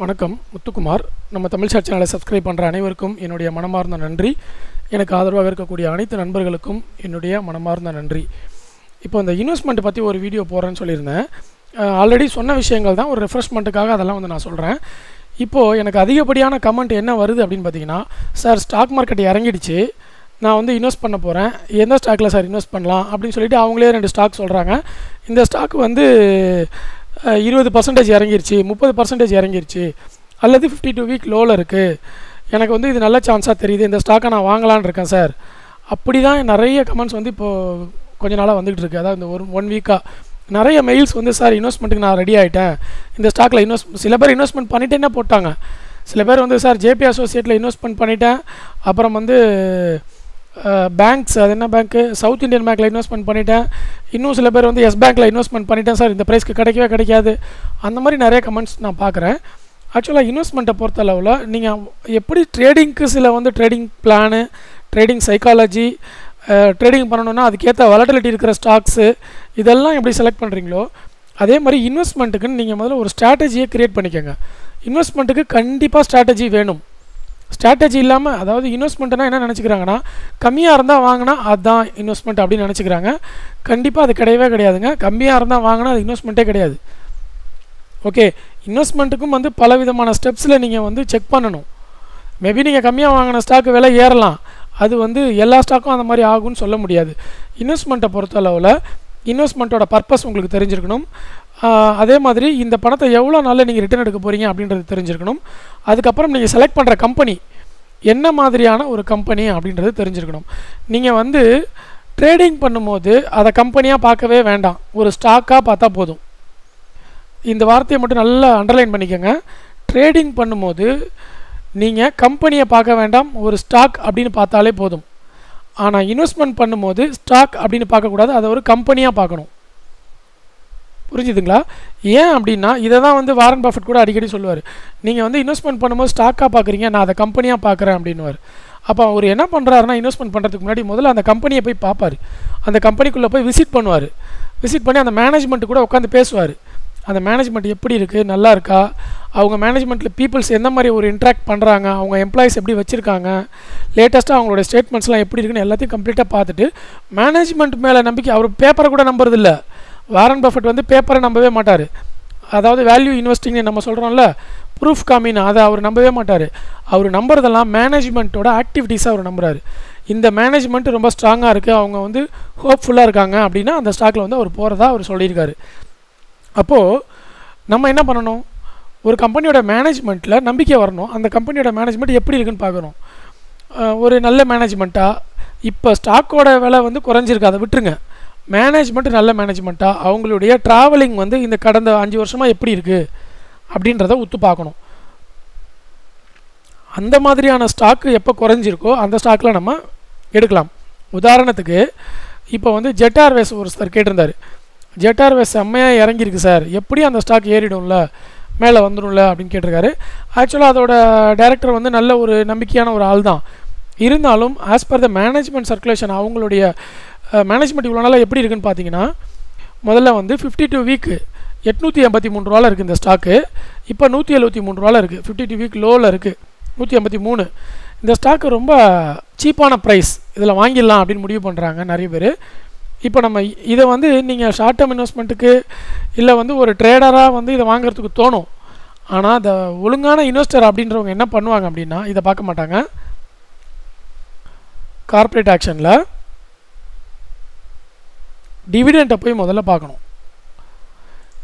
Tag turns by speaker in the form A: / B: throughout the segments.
A: வணக்கம் முத்துக்குமார். நம்ம தமிழ் சார் சேனலை சப்ஸ்கிரைப் பண்ணுற அனைவருக்கும் என்னுடைய மனமார்ந்த நன்றி. எனக்கு ஆதரவாக இருக்கக்கூடிய அனைத்து நண்பர்களுக்கும் என்னுடைய மனமார்ந்த நன்றி. இப்போ இந்த இன்வெஸ்ட்மெண்ட் பற்றி ஒரு வீடியோ போடுறேன்னு சொல்லியிருந்தேன். ஆல்ரெடி சொன்ன விஷயங்கள் தான் ஒரு ரெஃப்ரெஷ்மெண்ட்டுக்காக அதெல்லாம் வந்து நான் சொல்கிறேன் இப்போது எனக்கு அதிகப்படியான கமெண்ட் என்ன வருது அப்படின்னு பார்த்தீங்கன்னா சார் ஸ்டாக் மார்க்கெட் இறங்கிடுச்சு. நான் வந்து இன்வெஸ்ட் பண்ண போகிறேன் எந்த ஸ்டாக்கில் சார் இன்வெஸ்ட் பண்ணலாம்? அப்படின்னு சொல்லிட்டு அவங்களே ரெண்டு ஸ்டாக் சொல்கிறாங்க இந்த ஸ்டாக் வந்து இருபது பர்சன்டேஜ் இறங்கிருச்சு முப்பது பர்சன்டேஜ் இறங்கிருச்சு அல்லது ஃபிஃப்டி டூ வீக் லோவில் இருக்குது எனக்கு வந்து இது நல்ல சான்ஸாக தெரியுது இந்த ஸ்டாக்கை நான் வாங்கலான்னு இருக்கேன் சார் அப்படி தான் நிறைய கமெண்ட்ஸ் வந்து இப்போது கொஞ்ச நாளாக வந்துகிட்டு இருக்கு. அதாவது இந்த ஒரு ஒன் வீக்காக நிறைய மெயில்ஸ் வந்து சார் இன்வெஸ்ட்மெண்ட்டுக்கு நான் ரெடி ஆகிட்டேன் இந்த ஸ்டாக்கில் இன்வெஸ்ட் சில பேர் இன்வெஸ்ட்மெண்ட் பண்ணிட்டேன்னே போட்டாங்க. சில பேர் வந்து சார் ஜேபி அசோசியேட்டில் இன்வெஸ்ட்மெண்ட் பண்ணிட்டேன். அப்புறம் வந்து பேங்க்ஸ் அது என்ன பேங்க்கு சவுத் இந்தியன் பேங்க்கில் இன்வெஸ்ட்மெண்ட் பண்ணிட்டேன். இன்னும் சில பேர் வந்து எஸ் பேங்க்கில் இன்வெஸ்ட்மெண்ட் பண்ணிட்டேன். சார் இந்த ப்ரைஸ்க்கு கிடைக்கவே கிடைக்காது. அந்த மாதிரி நிறைய கமெண்ட்ஸ் நான் பார்க்குறேன். ஆக்சுவலாக இன்வெஸ்ட்மெண்ட்டை பொறுத்த அளவில் நீங்கள் எப்படி ட்ரேடிங்க்கு சில வந்து trading plan trading psychology trading பண்ணணுன்னா அதுக்கேற்ற வலட்டிலிட்டி இருக்கிற ஸ்டாக்ஸு இதெல்லாம் எப்படி செலக்ட் பண்ணுறீங்களோ அதே மாதிரி இன்வெஸ்ட்மெண்ட்டுக்குன்னு நீங்கள் முதல்ல ஒரு ஸ்ட்ராட்டஜியை க்ரியேட் பண்ணிக்கோங்க. இன்வெஸ்ட்மெண்ட்டுக்கு கண்டிப்பாக ஸ்ட்ராட்டஜி வேணும். ஸ்ட்ராட்டஜி இல்லாமல் அதாவது இன்வெஸ்ட்மெண்ட்னா என்ன நினச்சிக்கிறாங்கன்னா கம்மியாக இருந்தால் வாங்கினா அதுதான் இன்வெஸ்ட்மெண்ட் அப்படின்னு நினச்சிக்கிறாங்க. கண்டிப்பாக அது கிடையவே கிடையாதுங்க. கம்மியாக இருந்தால் வாங்கினா அது இன்வெஸ்ட்மெண்ட்டே கிடையாது. ஓகே இன்வெஸ்ட்மெண்ட்டுக்கும் வந்து பல விதமான ஸ்டெப்ஸில் நீங்கள் வந்து செக் பண்ணணும். மேபி நீங்கள் கம்மியாக வாங்கின ஸ்டாக்கு விலை ஏறலாம். அது வந்து எல்லா ஸ்டாக்கும் அந்த மாதிரி ஆகும்னு சொல்ல முடியாது. இன்வெஸ்ட்மெண்ட்டை பொறுத்தளவில் இன்வெஸ்ட்மெண்ட்டோட பர்பஸ் உங்களுக்கு தெரிஞ்சிருக்கணும். அதே மாதிரி இந்த பணத்தை எவ்வளோ நாளில் நீங்கள் ரிட்டர்ன் எடுக்க போகிறீங்க அப்படின்றது தெரிஞ்சிருக்கணும். அதுக்கப்புறம் நீங்கள் செலக்ட் பண்ணுற கம்பெனி என்ன மாதிரியான ஒரு கம்பெனி அப்படின்றது தெரிஞ்சிருக்கணும். நீங்கள் வந்து ட்ரேடிங் பண்ணும்போது அதை கம்பெனியாக பார்க்கவே வேண்டாம். ஒரு ஸ்டாக்காக பார்த்தா போதும். இந்த வார்த்தையை மட்டும் நல்லா அண்டர்லைன் பண்ணிக்கோங்க. ட்ரேடிங் பண்ணும்போது நீங்கள் கம்பெனியை பார்க்க வேண்டாம் ஒரு ஸ்டாக் அப்படின்னு பார்த்தாலே போதும். ஆனால் இன்வெஸ்ட்மெண்ட் பண்ணும்போது ஸ்டாக் அப்படின்னு பார்க்கக்கூடாது அதை ஒரு கம்பெனியாக பார்க்கணும். புரிஞ்சுதுங்களா? ஏன் அப்படின்னா இதை தான் வந்து வாரன் பஃபட் கூட அடிக்கடி சொல்லுவார். நீங்கள் வந்து இன்வெஸ்ட்மெண்ட் பண்ணும்போது ஸ்டாக்காக பார்க்குறீங்க நான் அதை கம்பெனியாக பார்க்குறேன் அப்படின்னுவார். அப்போ அவர் என்ன பண்ணுறாருன்னா இன்வெஸ்ட்மெண்ட் பண்ணுறதுக்கு முன்னாடி முதல்ல அந்த கம்பெனியை போய் பார்ப்பார். அந்த கம்பெனிக்குள்ளே போய் விசிட் பண்ணுவார். விசிட் பண்ணி அந்த மேனேஜ்மெண்ட் கூட உட்காந்து பேசுவார். அந்த மேனேஜ்மெண்ட் எப்படி இருக்குது நல்லா இருக்கா? அவங்க மேனேஜ்மெண்ட்டில் பீப்புள்ஸ் எந்த மாதிரி ஒரு இன்ட்ராக்ட் பண்ணுறாங்க அவங்க எம்ப்ளாயிஸ் எப்படி வச்சுருக்காங்க? லேட்டஸ்ட்டாக அவங்களோட ஸ்டேட்மெண்ட்ஸ்லாம் எப்படி இருக்குன்னு எல்லாத்தையும் கம்ப்ளீட்டாக பார்த்துட்டு மேனேஜ்மெண்ட் மேலே நம்பிக்கை அவர் பேப்பரை கூட நம்புறதில்லை. வாரன் பஃபட் வந்து பேப்பரை நம்பவே மாட்டார். அதாவது வேல்யூ இன்வெஸ்டிங்னு நம்ம சொல்கிறோம்ல ப்ரூஃப் காமின் அதை அவர் நம்பவே மாட்டார். அவர் நம்புறதெல்லாம் மேனேஜ்மெண்ட்டோட ஆக்டிவிட்டீஸாக அவர் நம்புறாரு. இந்த மேனேஜ்மெண்ட் ரொம்ப ஸ்ட்ராங்காக இருக்குது அவங்க வந்து ஹோப்ஃபுல்லாக இருக்காங்க அப்படின்னா அந்த ஸ்டாக்கில் வந்து அவர் போகிறதா அவர் சொல்லியிருக்காரு. அப்போது நம்ம என்ன பண்ணணும்? ஒரு கம்பெனியோட மேனேஜ்மெண்ட்டில் நம்பிக்கை வரணும். அந்த கம்பெனியோட மேனேஜ்மெண்ட் எப்படி இருக்குன்னு பார்க்கணும். ஒரு நல்ல மேனேஜ்மெண்ட்டாக இப்போ ஸ்டாக்கோட விலை வந்து குறைஞ்சிருக்கு. அதை விட்டுருங்க. மேனேஜ்மெண்ட் நல்ல மேனேஜ்மெண்ட்டாக அவங்களுடைய ட்ராவலிங் வந்து இந்த கடந்த அஞ்சு வருஷமாக எப்படி இருக்குது அப்படின்றத ஒத்து பார்க்கணும். அந்த மாதிரியான ஸ்டாக்கு எப்போ குறைஞ்சிருக்கோ அந்த ஸ்டாக்கில் நம்ம எடுக்கலாம். உதாரணத்துக்கு இப்போ வந்து ஜெட் ஏர்வேஸ் ஒரு சார் கேட்டிருந்தார். ஜெட் ஏர்வேஸ் செம்மையாக இறங்கியிருக்கு சார் எப்படி அந்த ஸ்டாக் ஏறிடும்ல? மேலே வந்துடும்ல? அப்படின்னு கேட்டிருக்காரு. ஆக்சுவலாக அதோட டைரக்டர் வந்து நல்ல ஒரு நம்பிக்கையான ஒரு ஆள் தான் இருந்தாலும் as per the management circulation அவங்களுடைய மேனேஜ்மெண்ட் இவ்வளோ நாளாக எப்படி இருக்குன்னு பார்த்தீங்கன்னா முதல்ல வந்து ஃபிஃப்டி டூ வீக்கு எட்நூற்றி எண்பத்தி மூணு ரூபாவில் இருக்குது இந்த ஸ்டாக்கு இப்போ நூற்றி எழுபத்தி மூணு ரூபாவில் இருக்குது ஃபிஃப்டி டூ வீக் லோவில் இருக்குது நூற்றி ஐம்பத்தி மூணு. இந்த ஸ்டாக்கு ரொம்ப சீப்பான ப்ரைஸ் இதில் வாங்கிடலாம் அப்படின்னு முடிவு பண்ணுறாங்க நிறைய பேர். இப்போ நம்ம இதை வந்து நீங்கள் ஷார்ட் டேர்ம் இன்வெஸ்ட்மெண்ட்டுக்கு இல்லை வந்து ஒரு ட்ரேடராக வந்து இதை வாங்குறதுக்கு தோணும். ஆனால் இந்த ஒழுங்கான இன்வெஸ்டர் அப்படின்றவங்க என்ன பண்ணுவாங்க அப்படின்னா இதை பார்க்க மாட்டாங்க. கார்ப்பரேட் ஆக்ஷனில் டிவிடெண்ட்டை போய் முதல்ல பார்க்கணும்.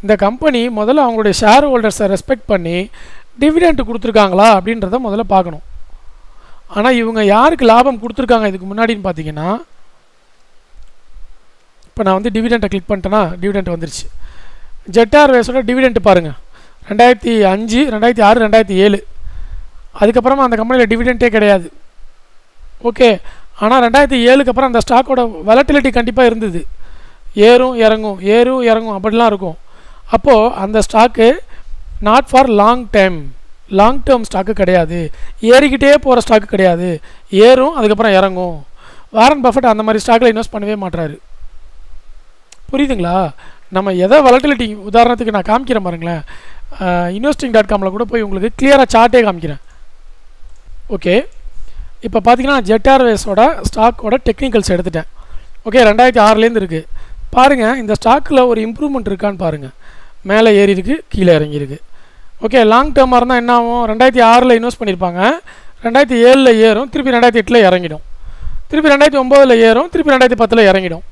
A: இந்த கம்பெனி முதல்ல அவங்களுடைய ஷேர் ஹோல்டர்ஸை ரெஸ்பெக்ட் பண்ணி டிவிடெண்ட் கொடுத்துருக்காங்களா அப்படின்றத முதல்ல பார்க்கணும். ஆனால் இவங்க யாருக்கு லாபம் கொடுத்துருக்காங்க இதுக்கு முன்னாடின்னு பார்த்தீங்கன்னா இப்போ நான் வந்து டிவிடெண்ட்டை கிளிக் பண்ணிட்டேன்னா டிவிடெண்ட் வந்துருச்சு. ஜெட் ஏர்வேஸோட டிவிடெண்ட் பாருங்கள் ரெண்டாயிரத்தி அஞ்சு ரெண்டாயிரத்தி ஆறு ரெண்டாயிரத்தி ஏழு. அதுக்கப்புறமா அந்த கம்பெனியில் டிவிடெண்ட்டே கிடையாது. ஓகே ஆனால் ரெண்டாயிரத்தி ஏழுக்கு அப்புறம் அந்த ஸ்டாக்கோட வெலட்டிலிட்டி கண்டிப்பாக இருந்தது. ஏறும் இறங்கும் ஏறும் இறங்கும் அப்படிலாம் இருக்கும். அப்போது அந்த stock not for long time long term stock கிடையாது. ஏறிக்கிட்டே போகிற ஸ்டாக்கு கிடையாது. ஏறும் அதுக்கப்புறம் இறங்கும். வாரன் பஃபட் அந்த மாதிரி ஸ்டாக்கில் இன்வெஸ்ட் பண்ணவே மாட்டுறாரு புரியுதுங்களா? நம்ம எதை வளட்டிலிட்டி உதாரணத்துக்கு நான் காமிக்கிறேன் பாருங்களேன். இன்வெஸ்டிங் டாட் காமில் கூட போய் உங்களுக்கு கிளியராக சார்ட்டே காமிக்கிறேன். ஓகே இப்போ பார்த்தீங்கன்னா ஜெட் ஏர்வேஸோட ஸ்டாக்கோட டெக்னிக்கல்ஸ் எடுத்துட்டேன். ஓகே ரெண்டாயிரத்தி ஆறுலேருந்து இருக்குது பாருங்கள் இந்த ஸ்டாக்கில் ஒரு இம்ப்ரூவ்மெண்ட் இருக்கான்னு பாருங்கள் மேலே ஏறி இருக்கு கீழே இறங்கியிருக்கு ஓகே லாங் டேர்மாக இருந்தால் என்ன ஆகும்? ரெண்டாயிரத்தி ஆறில் இன்வெஸ்ட் பண்ணியிருப்பாங்க ரெண்டாயிரத்தி ஏழில் ஏறும் திருப்பி ரெண்டாயிரத்தி எட்டில் இறங்கிடும். திருப்பி ரெண்டாயிரத்தி ஒம்போதில் ஏறும் திருப்பி ரெண்டாயிரத்தி பத்தில் இறங்கிடும்.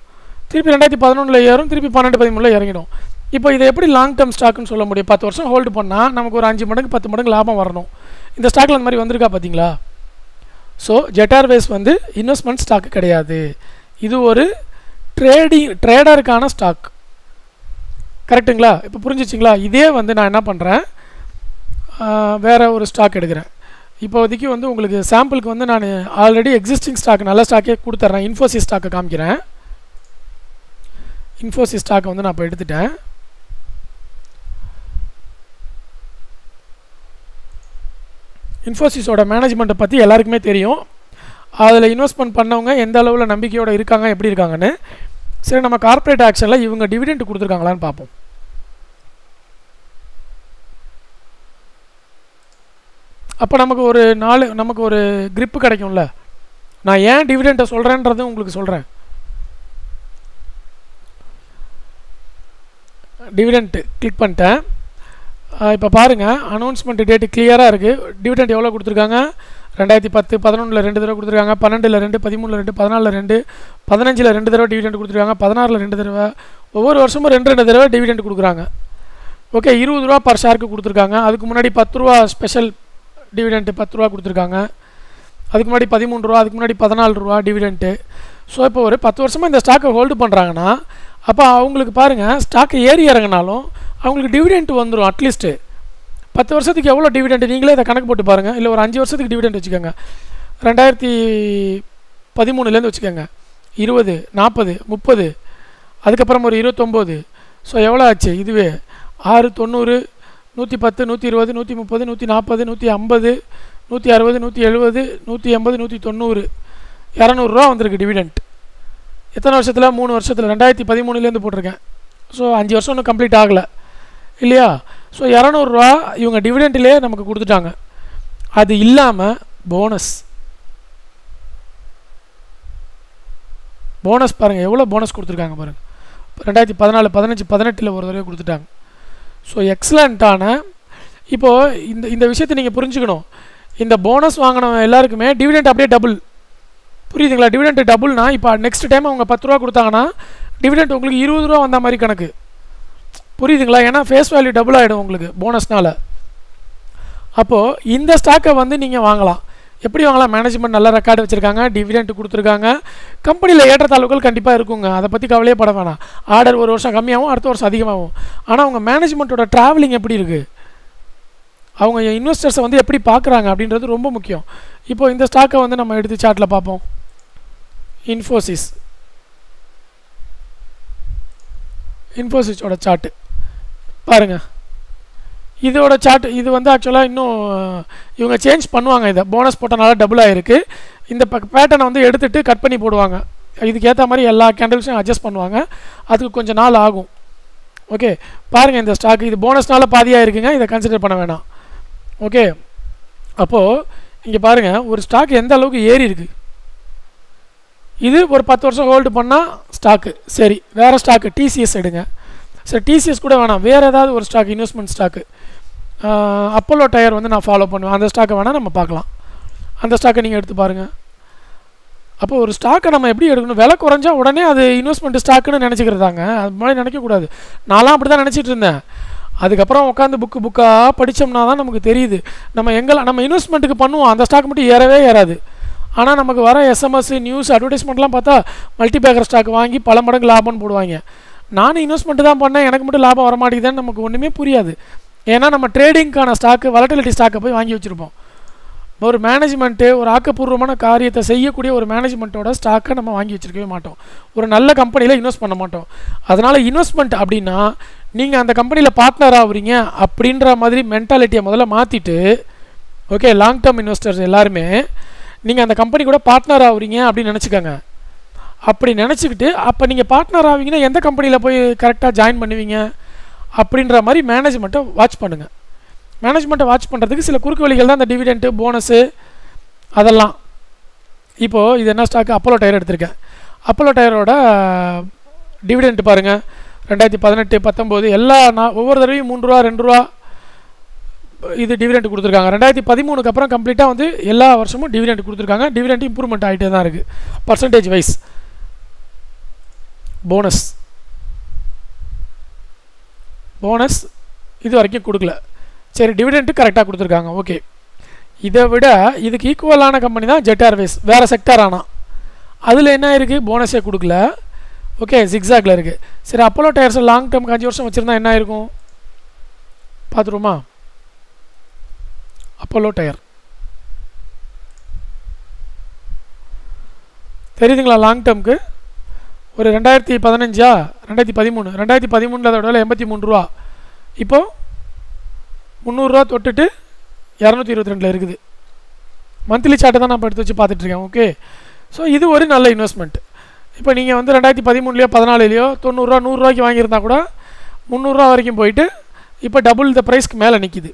A: திருப்பி ரெண்டாயிரத்தி பதினொன்றில் ஏறும் திருப்பி பன்னெண்டு பதிமூணில் இறங்கிடும். இப்போ இதை எப்படி லாங் டேர்ம் ஸ்டாக்குன்னு சொல்ல முடியும்? பத்து வருஷம் ஹோல்டு பண்ணால் நமக்கு ஒரு அஞ்சு மடங்கு பத்து மடங்கு லாபம் வரணும். இந்த ஸ்டாக்கில் அந்த மாதிரி வந்திருக்கா பார்த்தீங்களா ஸோ ஜெட்டார்வேஸ் வந்து இன்வெஸ்ட்மெண்ட் ஸ்டாக்கு கிடையாது. இது ஒரு ட்ரேடிங் ட்ரேடருக்கான ஸ்டாக் கரெக்டுங்களா இப்போ புரிஞ்சிச்சிங்களா? இதே வந்து நான் என்ன பண்ணுறேன் வேறு ஒரு ஸ்டாக் எடுக்கிறேன். இப்போதைக்கு வந்து உங்களுக்கு சாம்பிளுக்கு வந்து நான் ஆல்ரெடி எக்ஸிஸ்டிங் ஸ்டாக் நல்ல ஸ்டாக்கே கொடுத்துட்றேன் இன்ஃபோசிஸ் ஸ்டாக்கை காமிக்கிறேன். இன்ஃபோசிஸ் ஸ்டாக்கை வந்து நான் இப்போ எடுத்துட்டேன். இன்ஃபோசிஸோட மேனேஜ்மெண்ட்டை பற்றி எல்லாருக்குமே தெரியும். அதில் இன்வெஸ்ட்மெண்ட் பண்ணவங்க எந்த அளவில் நம்பிக்கையோடு இருக்காங்க எப்படி இருக்காங்கன்னு. சரி நம்ம கார்ப்பரேட் ஆக்ஷனில் இவங்க டிவிடெண்ட் கொடுத்துருக்காங்களான்னு பார்ப்போம். அப்போ நமக்கு ஒரு நாலு நமக்கு ஒரு கிரிப்பு கிடைக்கும்ல. நான் ஏன் டிவிடெண்ட்டை சொல்கிறேன்றதும் உங்களுக்கு சொல்கிறேன் டிவிடெண்ட்டு கிளிக் பண்ணிட்டேன். இப்போ பாருங்கள் அனௌன்ஸ்மெண்ட் டேட்டு கிளியராக இருக்குது டிவிடெண்ட் எவ்வளோ கொடுத்துருக்காங்க? ரெண்டாயிரத்தி பத்து பதினொன்றில் ரெண்டு தடவை கொடுத்துருக்காங்க பன்னெண்டில் ரெண்டு பதிமூணில் ரெண்டு பதினாலில் ரெண்டு பதினஞ்சில் ரெண்டு தடவை டிவிடெண்ட் கொடுத்துருக்காங்க பதினாறில் ரெண்டு தடவை ஒவ்வொரு வருஷமும் ரெண்டு ரெண்டு தடவை டிவிடெண்ட் கொடுக்குறாங்க. ஓகே இருபது ரூபா பர் ஷேருக்கு கொடுத்துருக்காங்க. அதுக்கு முன்னாடி பத்து ரூபா ஸ்பெஷல் டிவிடெண்ட்டு பத்து ரூபா கொடுத்துருக்காங்க. அதுக்கு முன்னாடி பதிமூணு ரூபா அதுக்கு முன்னாடி பதினாலு ரூபா டிவிடெண்ட்டு ஸோ இப்போ ஒரு பத்து வருஷமாக இந்த ஸ்டாக்கை ஹோல்டு பண்ணுறாங்கன்னா அப்போ அவங்களுக்கு பாருங்கள் ஸ்டாக்கு ஏறி இறங்கினாலும் அவங்களுக்கு டிவிடெண்ட் வந்துடும் அட்லீஸ்ட்டு பத்து வருஷத்துக்கு எவ்வளோ டிவிடெண்ட் நீங்களே இதை கணக்கு போட்டு பாருங்கள் இல்லை ஒரு அஞ்சு வருஷத்துக்கு டிவிடெண்ட் வச்சுக்கோங்க. ரெண்டாயிரத்தி பதிமூணுலேருந்து வச்சுக்கோங்க. இருபது நாற்பது முப்பது அதுக்கப்புறம் ஒரு இருபத்தொம்போது. ஸோ எவ்வளோ ஆச்சு? இதுவே ஆறு தொண்ணூறு நூற்றி பத்து நூற்றி இருபது நூற்றி முப்பது நூற்றி நாற்பது நூற்றி ஐம்பது நூற்றி அறுபது நூற்றி எழுபது நூற்றி எண்பது நூற்றி தொண்ணூறு. இரநூறுவா வந்திருக்கு டிவிடெண்ட் எத்தனை வருஷத்தில்? மூணு வருஷத்தில். ரெண்டாயிரத்தி பதிமூணுலேருந்து போட்டிருக்கேன். ஸோ அஞ்சு வருஷம் ஒன்றும் கம்ப்ளீட் ஆகலை. இல்லையா? ஸோ இரநூறுவா இவங்க டிவிடெண்ட்லேயே நமக்கு கொடுத்துட்டாங்க. அது இல்லாமல் போனஸ் போனஸ் பாருங்கள் எவ்வளோ போனஸ் கொடுத்துருக்காங்க பாருங்கள் ரெண்டாயிரத்தி பதினாலு பதினஞ்சு பதினெட்டில் ஒரு தடவை கொடுத்துட்டாங்க. ஸோ எக்ஸலண்ட்டான இப்போது இந்த இந்த விஷயத்தை நீங்கள் புரிஞ்சுக்கணும். இந்த போனஸ் வாங்கின எல்லாருக்குமே டிவிடெண்ட் அப்படியே டபுள் புரியுதுங்களா? டிவிடெண்ட் டபுள்னா இப்போ நெக்ஸ்ட் டைம் அவங்க பத்து ரூபா கொடுத்தாங்கன்னா டிவிடெண்ட் உங்களுக்கு இருபது ரூபா வந்த மாதிரி கணக்கு. புரியுதுங்களா? ஏன்னா ஃபேஸ் வேல்யூ டபுள் ஆகிடும் உங்களுக்கு போனஸ்னால் அப்போது இந்த ஸ்டாக்கை வந்து நீங்கள் வாங்கலாம். எப்படி வாங்கலாம்? மேனேஜ்மெண்ட் நல்ல ரெக்கார்டு வச்சுருக்காங்க டிவிடெண்ட் கொடுத்துருக்காங்க. கம்பெனியில் ஏற்றத்தாழ்வுகள் கண்டிப்பாக இருக்குங்க. அதை பற்றி கவலையே பட வேணாம். ஆர்டர் ஒரு வருஷம் கம்மியாகும் அடுத்த வருஷம் அதிகமாகும். ஆனால் அவங்க மேனேஜ்மெண்ட்டோட ட்ராவலிங் எப்படி இருக்குது அவங்க இன்வெஸ்டர்ஸை வந்து எப்படி பார்க்குறாங்க அப்படின்றது ரொம்ப முக்கியம். இப்போ இந்த ஸ்டாக்கை வந்து நம்ம எடுத்து சார்ட்டில் பார்ப்போம். இன்ஃபோசிஸ் இன்ஃபோசிஸோட சார்ட்டு பாருங்கள் இதோட சார்ட் இது வந்து ஆக்சுவலாக இன்னும் இவங்க சேஞ்ச் பண்ணுவாங்க இதை. போனஸ் போட்டனால டபுள் ஆகிருக்கு இந்த பேட்டர்னை வந்து எடுத்துகிட்டு கட் பண்ணி போடுவாங்க. இதுக்கேற்ற மாதிரி எல்லா கேண்டில்ஸையும் அட்ஜஸ்ட் பண்ணுவாங்க. அதுக்கு கொஞ்சம் நாள் ஆகும். ஓகே பாருங்கள் இந்த ஸ்டாக் இது போனஸ்னால பாதியாக இருக்குங்க. இதை கன்சிடர் பண்ண வேணாம். ஓகே அப்போது இங்கே பாருங்கள் ஒரு ஸ்டாக் எந்த அளவுக்கு ஏறி இருக்குது இது ஒரு பத்து வருஷம் ஹோல்டு பண்ணால் ஸ்டாக்கு சரி. வேறு ஸ்டாக்கு டிசிஎஸ் எடுங்க. சரி டிசிஎஸ் கூட வேணாம். வேறு ஏதாவது ஒரு stock investment stock Apollo tyre வந்து நான் ஃபாலோ பண்ணுவேன். அந்த ஸ்டாக்கை வேணால் நம்ம பார்க்கலாம். அந்த ஸ்டாக்கை நீங்கள் எடுத்து பாருங்கள் அப்போ ஒரு ஸ்டாக்கை நம்ம எப்படி எடுக்கணும்? விலை குறைஞ்சா உடனே அது இன்வெஸ்ட்மெண்ட் ஸ்டாக்குன்னு நினச்சிக்கிறதாங்க. அது மாதிரி நினைக்கக்கூடாது. நான்லாம் அப்படி தான் நினச்சிட்டு இருந்தேன். அதுக்கப்புறம் உட்காந்து புக்கு புக்காக படித்தோம்னா தான் நமக்கு தெரியுது. நம்ம எங்கெல்லாம் நம்ம இன்வெஸ்ட்மெண்ட்டுக்கு பண்ணுவோம். அந்த ஸ்டாக் மட்டும் ஏறவே ஏறாது. ஆனால் நமக்கு வர எஸ்எம்எஸ் நியூஸ் அட்வர்டைஸ்மெண்ட்லாம் பார்த்தா மல்டிபேக்கர் ஸ்டாக் வாங்கி பல மடங்கு லாபம்னு போடுவாங்க. நானும் இன்வெஸ்ட்மெண்ட் தான் பண்ணேன். எனக்கு மட்டும் லாபம் வர மாட்டேங்குதுன்னு நமக்கு ஒன்றுமே புரியாது. ஏன்னா நம்ம ட்ரேடிங்க்கான ஸ்டாக்கு வலட்டிலிட்டி ஸ்டாக்கை போய் வாங்கி வச்சுருப்போம். ஒரு மேனேஜ்மெண்ட்டு ஒரு ஆக்கப்பூர்வமான காரியத்தை செய்யக்கூடிய ஒரு மேனேஜ்மெண்ட்டோட ஸ்டாக்கை நம்ம வாங்கி வச்சுருக்கவே மாட்டோம். ஒரு நல்ல கம்பெனியில் இன்வெஸ்ட் பண்ண மாட்டோம். அதனால் இன்வெஸ்ட்மெண்ட் அப்படின்னா நீங்கள் அந்த கம்பெனியில் பார்ட்னர் ஆகுறீங்க அப்படின்ற மாதிரி மென்டாலிட்டியை முதல்ல மாற்றிட்டு ஓகே லாங் டேர்ம் இன்வெஸ்டர்ஸ் எல்லாருமே நீங்கள் அந்த கம்பெனி கூட பார்ட்னர் ஆகுறீங்க அப்படின்னு நினச்சிக்கோங்க. அப்படி நினச்சிக்கிட்டு அப்போ நீங்கள் பார்ட்னர் ஆவீங்கன்னா எந்த கம்பெனியில் போய் கரெக்டாக ஜாயின் பண்ணுவீங்க? அப்படின்ற மாதிரி மேனேஜ்மெண்ட்டை வாட்ச் பண்ணுங்கள் மேனேஜ்மெண்ட்டை வாட்ச் பண்ணுறதுக்கு சில குறுக்கு வழிகள் தான் இந்த டிவிடெண்ட்டு போனஸு அதெல்லாம். இப்போது இது என்ன ஸ்டாக்கு அப்போலோ டயர் எடுத்திருக்கேன். அப்போலோ டயரோட டிவிடெண்ட் பாருங்கள் ரெண்டாயிரத்தி பதினெட்டு பத்தொம்போது எல்லா நான் ஒவ்வொரு தடவையும் மூணு ரூபா ரெண்டு ரூபா இது டிவிடெண்ட் கொடுத்துருக்காங்க. ரெண்டாயிரத்தி பதிமூணுக்கு அப்புறம் கம்ப்ளீட்டாக வந்து எல்லா வருஷமும் டிவிடெண்ட் கொடுத்துருக்காங்க. டிவிடெண்ட் இம்ப்ரூவ்மெண்ட் ஆகிட்டே தான் இருக்குது பர்சன்டேஜ் வைஸ் போனஸ் போனஸ் இது வரைக்கும் கொடுக்கல. சரி டிவிடெண்ட்டு கரெக்டாக கொடுத்துருக்காங்க. ஓகே இதை விட இதுக்கு ஈக்குவலான கம்பெனி தான் ஜெட் ஏர்வேஸ் வேறு செக்டர் ஆனால் அதில் என்ன இருக்குது போனஸே கொடுக்கல. ஓகே ஜிக்ஸாக்ல இருக்குது சரி அப்போலோ டயர்ஸ் லாங் டேர்ம் அஞ்சு வருஷம் வச்சுருந்தா என்ன இருக்கும் பார்த்துருமா அப்போலோ டயர் தெரியுதுங்களா லாங் டேர்முக்கு ஒரு ரெண்டாயிரத்தி பதினஞ்சா? ரெண்டாயிரத்தி பதிமூணு. ரெண்டாயிரத்தி பதிமூணில் அதோட விலை எண்பத்தி மூணு ரூபா. இப்போது முந்நூறுரூவா தொட்டுட்டு இரநூத்தி இருபத்தி ரெண்டில் இருக்குது. மந்த்லி சார்ட்டை தான் நான் இப்போ எடுத்து வச்சு பார்த்துட்ருக்கேன். ஓகே ஸோ இது ஒரு நல்ல இன்வெஸ்ட்மெண்ட் இப்போ நீங்கள் வந்து ரெண்டாயிரத்தி பதிமூணுலையோ பதினாலுலையோ தொண்ணூறுரூவா நூறுரூவாய்க்கு வாங்கியிருந்தா கூட முந்நூறுரூவா வரைக்கும் போயிட்டு இப்போ டபுள் இந்த ப்ரைஸ்க்கு மேலே நிற்கிது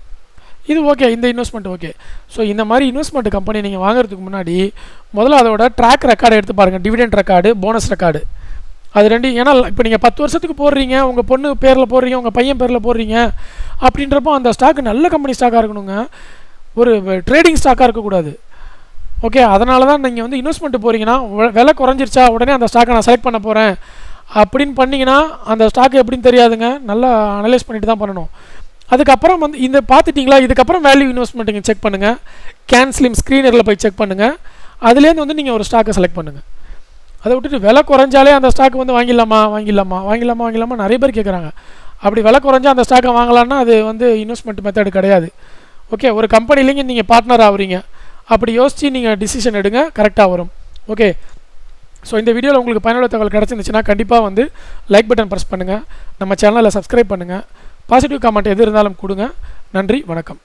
A: இது ஓகே இந்த இன்வெஸ்ட்மெண்ட் ஓகே ஸோ இந்த மாதிரி இன்வெஸ்ட்மெண்ட் கம்பெனி நீங்கள் வாங்குறதுக்கு முன்னாடி முதல்ல அதோட ட்ராக் ரெக்கார்டை எடுத்து பாருங்கள் டிவிடெண்ட் ரெக்கார்டு போனஸ் ரெக்கார்டு அது ரெண்டு ஏன்னா இப்போ நீங்கள் பத்து வருஷத்துக்கு போடுறீங்க உங்கள் பொண்ணு பேரில் போடுறீங்க உங்கள் பையன் பேரில் போடுறீங்க அப்படின்றப்போ அந்த ஸ்டாக்கு நல்ல கம்பெனி ஸ்டாக்காக இருக்கணுங்க. ஒரு ட்ரேடிங் ஸ்டாக்காக இருக்கக்கூடாது. ஓகே அதனால தான் நீங்கள் வந்து இன்வெஸ்ட்மெண்ட் போகிறீங்கன்னா விலை குறைஞ்சிருச்சா உடனே அந்த ஸ்டாக்கை நான் செலக்ட் பண்ண போகிறேன் அப்படின்னு பண்ணிங்கன்னா அந்த ஸ்டாக்கு எப்படின்னு தெரியாதுங்க. நல்லா அனலைஸ் பண்ணிட்டு தான் பண்ணணும். அதுக்கப்புறம் வந்து இந்த பார்த்துட்டிங்களா? இதுக்கப்புறம் வேல்யூ இன்வெஸ்ட்மெண்ட்டுங்க செக் பண்ணுங்கள் கேன்ஸ்லிம் ஸ்க்ரீனரில் போய் செக் பண்ணுங்கள் அதுலேருந்து வந்து நீங்கள் ஒரு ஸ்டாக்கை செலக்ட் பண்ணுங்கள் அதை விட்டுட்டு விலை குறைஞ்சாலே அந்த ஸ்டாக் வந்து வாங்கிடலாமா வாங்கிடலாமா வாங்கிடலாமா வாங்கிடலாமா? நிறைய பேர் கேட்குறாங்க அப்படி விலை குறைஞ்சா அந்த ஸ்டாக்கை வாங்கலான்னா அது வந்து இன்வெஸ்ட்மெண்ட் மெத்தட் கிடையாது. ஓகே ஒரு கம்பெனிலேங்க நீங்கள் பார்ட்னர் ஆகுறீங்க. அப்படி யோசித்து நீங்கள் டிசிஷன் எடுங்க கரெக்டாக வரும். ஓகே ஸோ இந்த வீடியோவில் உங்களுக்கு பயனுள்ள தகவல் கிடச்சிருந்துச்சுன்னா கண்டிப்பாக வந்து லைக் பட்டன் ப்ரெஸ் பண்ணுங்கள் நம்ம சேனலில் சப்ஸ்கிரைப் பண்ணுங்கள் பாசிட்டிவ் கமெண்ட் எது இருந்தாலும் கொடுங்க. நன்றி வணக்கம்.